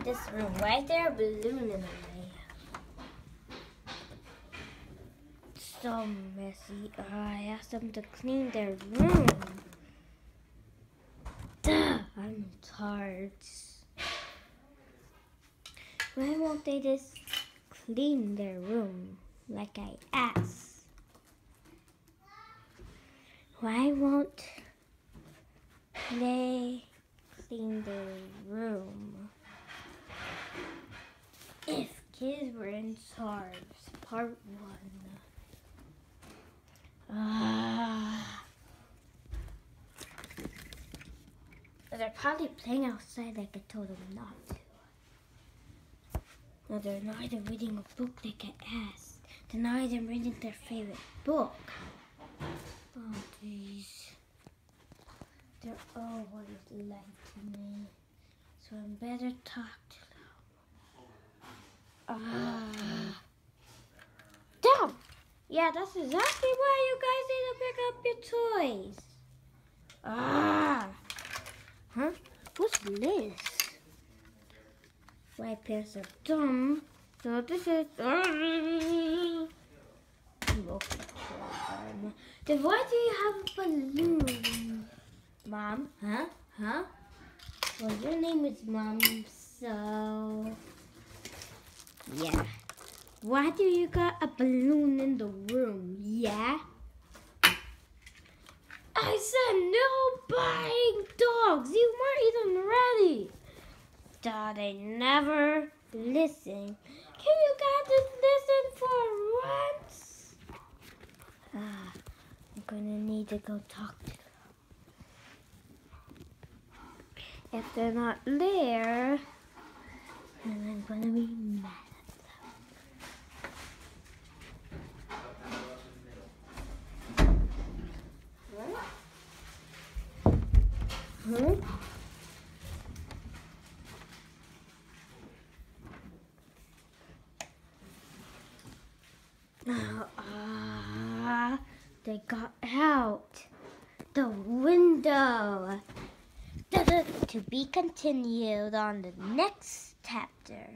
clean this room? right there balloon in the way? So messy. Uh, I asked them to clean their room. Duh, I'm tired. Why won't they just clean their room like I asked? Why won't they clean their room? If kids were in charge, part one. Ah. They're probably playing outside like I told them not to. No, they're not even reading a book like I asked. They're not even reading their favorite book. Oh, jeez. They're always lying to me. So I'm better talk to them. Ah. Down! Yeah, that's exactly why you guys need to pick up your toys. Ah! Huh? What's this? My parents are dumb. So this is. Then why do you have a balloon? Mom? Huh? Huh? Well, your name is Mom, so. Yeah. Why do you got a balloon in the room? Yeah? I said no buying dogs. You weren't even ready. Dad, I never listen. Can you guys just listen for once? Ah, I'm gonna need to go talk to them. If they're not there, then I'm gonna be mad. Huh? Ah, they got out the window. To be continued on the next chapter.